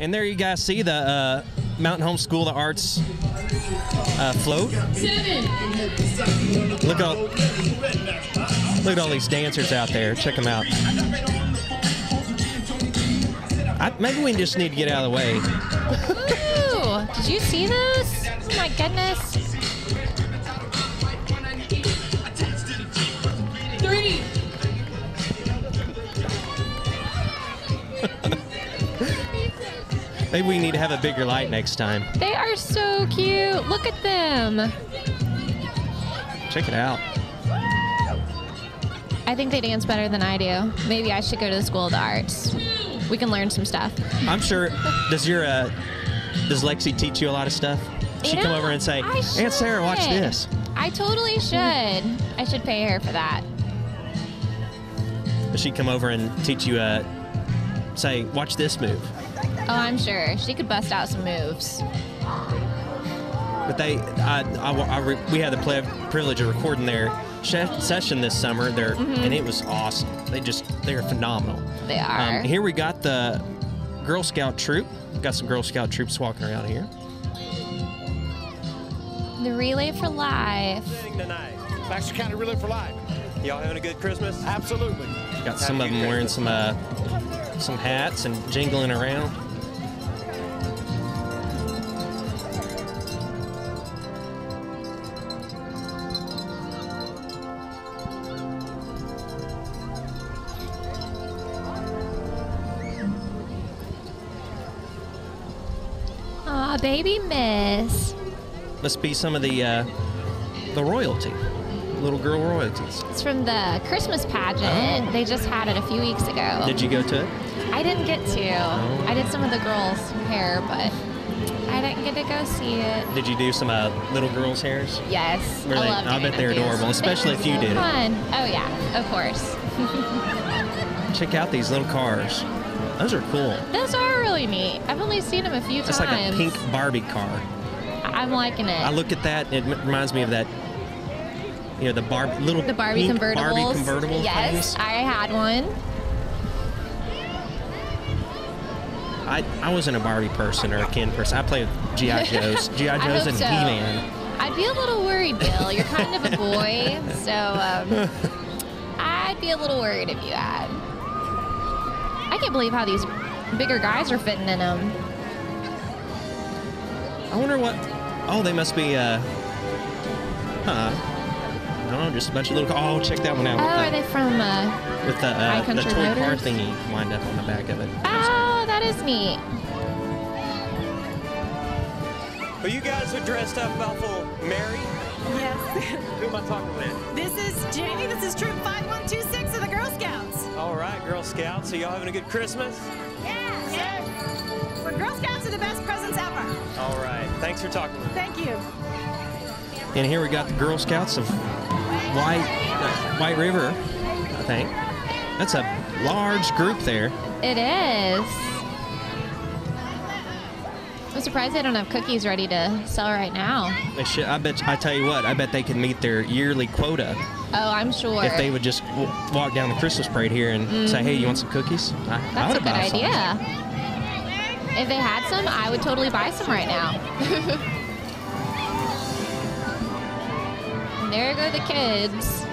And there you guys see the uh, Mountain Home School of the Arts uh, float. Look at look at all these dancers out there. Check them out. I, maybe we just need to get out of the way. Ooh, did you see those? Oh my goodness. Three. Maybe we need to have a bigger light next time. They are so cute. Look at them. Check it out. I think they dance better than I do. Maybe I should go to the School of the Arts. We can learn some stuff. I'm sure. Does your uh, does Lexi teach you a lot of stuff? She You come know, over and say, Aunt Sarah, watch this. I totally should. I should pay her for that. Does she come over and teach you uh, say, watch this move? Oh, I'm sure. She could bust out some moves. But they, I, I, I re- we had the ple- privilege of recording their sh- session this summer. There, Mm-hmm. and it was awesome. They just, they're phenomenal. They are. Um, here we got the Girl Scout troop. we Got some Girl Scout troops walking around here. The Relay for Life. tonight. Baxter County Relay for Life. Y'all having a good Christmas? Absolutely. Got some of them wearing some uh, some hats and jingling around. Aw, baby miss. Must be some of the uh, the royalty, little girl royalties. It's from the Christmas pageant. Oh. They just had it a few weeks ago. Did you go to it? I didn't get to. Oh. I did some of the girls' hair, but I didn't get to go see it. Did you do some uh, little girls' hairs? Yes, Were I I bet they're adorable, especially if you did it. Fun. Oh yeah, of course. Check out these little cars. Those are cool. Those are really neat. I've only seen them a few It's times. It's like a pink Barbie car. I'm liking it. I look at that, and it reminds me of that. You know, the Barbie little the Barbie convertibles. Barbie convertible Yes, things. I had one. I, I wasn't a Barbie person or a Ken person. I played GI Joes, GI I Joes, and so. He-Man. I'd be a little worried, Bill. You're kind of a boy, so um, I'd be a little worried if you had. I can't believe how these bigger guys are fitting in them. I wonder what. Oh, they must be. uh Huh. I don't know, just a bunch of little. Oh, check that one out. Oh, with are they from? Uh, with the, uh, the Country toy car thingy lined up on the back of it. oh, that is neat. Well, you guys are dressed up awful Mary. Yes. Who am I talking with? Scouts. So y'all having a good Christmas? Yeah. Yes. We're Girl Scouts are the best presents ever. All right. Thanks for talking with me. Thank you. And here we got the Girl Scouts of White uh, White River, I think. That's a large group there. It is. I'm surprised they don't have cookies ready to sell right now. They should, I bet. I tell you what. I bet they could meet their yearly quota Oh, I'm sure. if they would just w- walk down the Christmas parade here and say, "Hey, you want some cookies?" I, I Mm-hmm. That's a good buy some. idea. If they had some, I would totally buy some right now. There go the kids.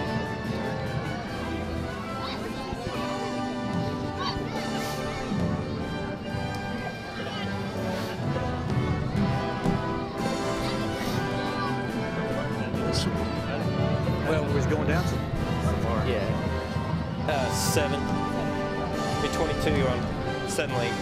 Well, we was going down some. Yeah. Uh, seven. Be 22 you're on seven late.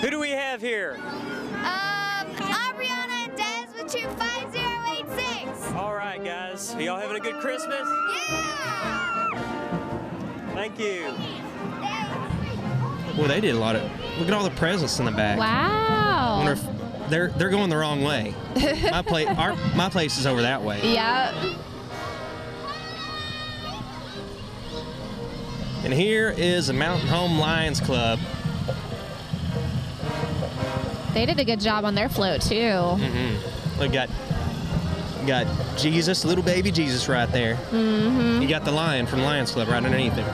Who do we have here? Um, Aubriana and Des with troop 5086. All right, guys. Are y'all having a good Christmas? Yeah! Thank you. Well, they did a lot of. Look at all the presents in the back. I Wow. wonder if they're they're going the wrong way. my place, our my place is over that way. Yeah. And here is the Mountain Home Lions Club. They did a good job on their float too. We got got Jesus, little baby Jesus, right there. Mm-hmm. You got the lion from Lions Club right underneath him.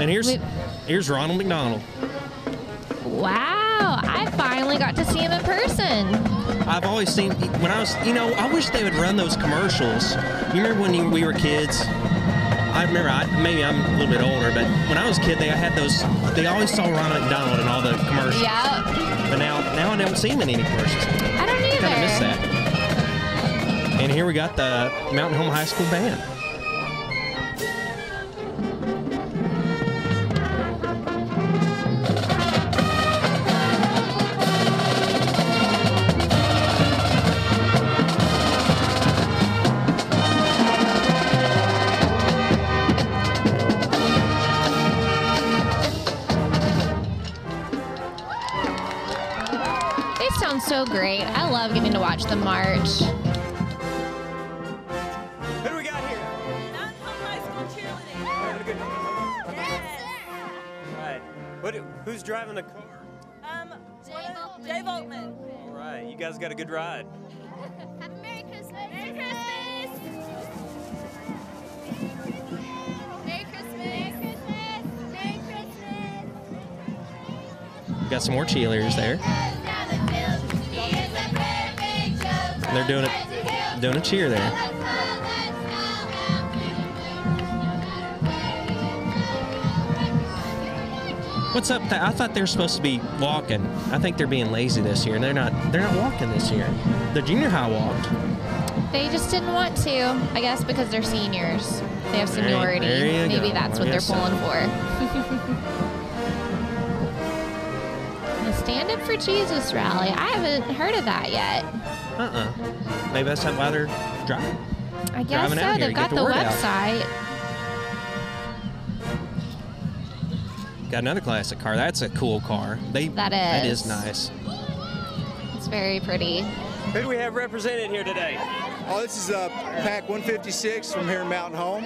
And here's We- here's Ronald McDonald. Wow, I finally got to see him in person. I've always seen when I was, you know, I wish they would run those commercials. You remember when you, we were kids? I remember, I, maybe I'm a little bit older, but when I was a kid, they had those. They always saw Ronald McDonald in all the commercials. Yep. But now, now I don't see him in any commercials. I don't either. Kind of miss that. And here we got the Mountain Home High School band. They sound so great. I love getting to watch them march. Who do we got here? High school cheerleading. Having a good Yes, All right. What, who's driving the car? Um, Dave Altman. All right. You guys got a good ride. Happy Merry Christmas. Merry Christmas. Merry Christmas. Merry Christmas. Merry Christmas. We got some more cheerleaders there. They're doing it, doing a cheer there. What's up? I thought they were supposed to be walking. I think they're being lazy this year. And they're not. They're not walking this year. The junior high walked. They just didn't want to, I guess, because they're seniors. They have There seniority. there you Maybe go. that's what they're guess so. pulling for. Stand Up for Jesus rally. I haven't heard of that yet. Uh-uh. Maybe that's why they're driving. I guess Driving so. out here They've got the the word out. website. Got another classic car. That's a cool car. They That That is. is nice. It's very pretty. Who do we have represented here today? Oh, this is uh, Pack 156 from here in Mountain Home.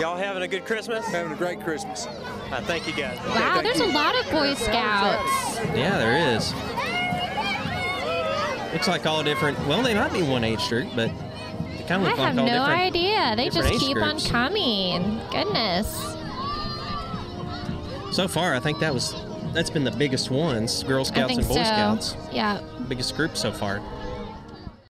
Y'all having a good Christmas? Having a great Christmas. Uh, thank you guys. Wow, there's a lot of Boy Scouts. Yeah, there is. Looks like all different. Well, they might be one age group, but they kind of I look have like all no different. idea. They just keep groups. on coming. Goodness. So far, I think that was that's been the biggest ones. Girl Scouts and Boy so. Scouts, Yeah. biggest group so far.